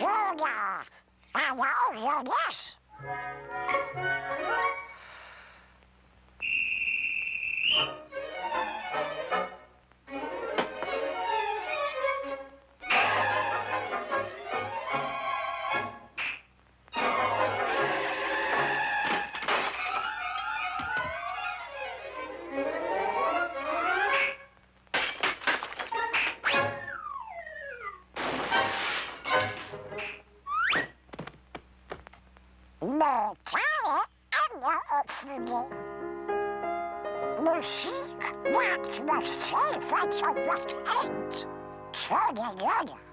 Klok. Zo ja. Hallo, jongens. En de opvoeding. Muziek maakt me stevig op het eind. Tjonge, jonge.